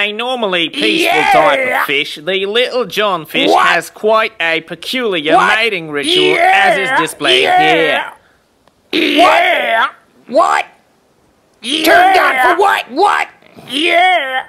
a normally peaceful Yeah. type of fish, the Lil Jon fish What? has quite a peculiar What? mating ritual as is displayed Yeah. here. Yeah. What? Turned on for what? What? Yeah.